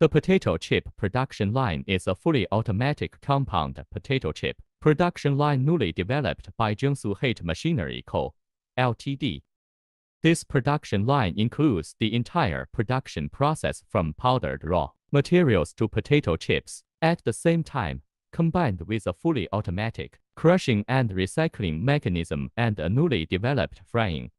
The potato chip production line is a fully automatic compound potato chip production line newly developed by Jiangsu Haitel Machinery Co. Ltd. This production line includes the entire production process from powdered raw materials to potato chips at the same time, combined with a fully automatic crushing and recycling mechanism and a newly developed frying